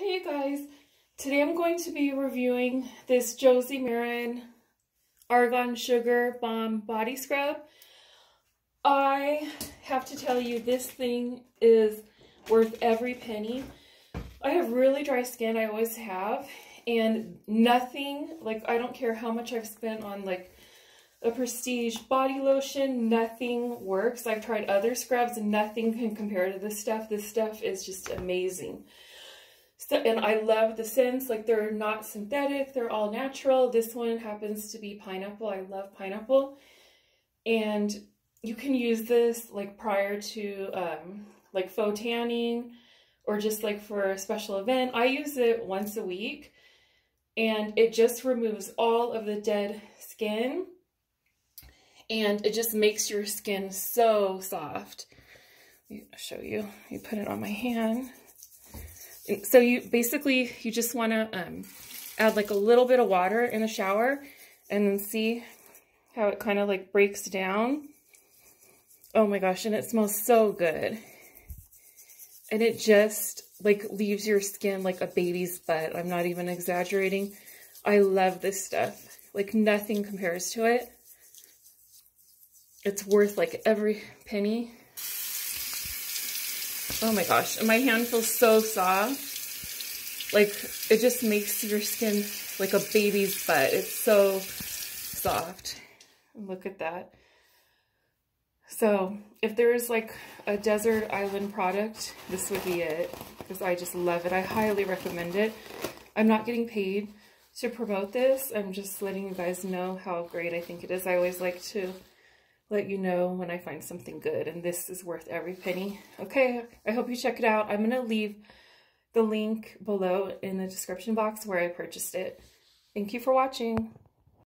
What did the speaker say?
Hey guys, today I'm going to be reviewing this Josie Maran Argan Sugar Bomb Body Scrub. I have to tell you this thing is worth every penny. I have really dry skin, I always have, and nothing, like I don't care how much I've spent on like a prestige body lotion, nothing works. I've tried other scrubs and nothing can compare to this stuff. This stuff is just amazing. So, and I love the scents, like they're not synthetic, they're all natural. This one happens to be pineapple. I love pineapple. And you can use this like prior to um, like faux tanning or just like for a special event. I use it once a week and it just removes all of the dead skin and it just makes your skin so soft. I'll show you. You put it on my hand so you basically, you just want to um, add like a little bit of water in the shower and then see how it kind of like breaks down. Oh my gosh, and it smells so good. And it just like leaves your skin like a baby's butt. I'm not even exaggerating. I love this stuff. Like nothing compares to it. It's worth like every penny. Oh my gosh, my hand feels so soft. Like, it just makes your skin like a baby's butt. It's so soft. Look at that. So, if there's like a desert island product, this would be it. Because I just love it. I highly recommend it. I'm not getting paid to promote this. I'm just letting you guys know how great I think it is. I always like to let you know when I find something good. And this is worth every penny. Okay, I hope you check it out. I'm going to leave the link below in the description box where I purchased it. Thank you for watching.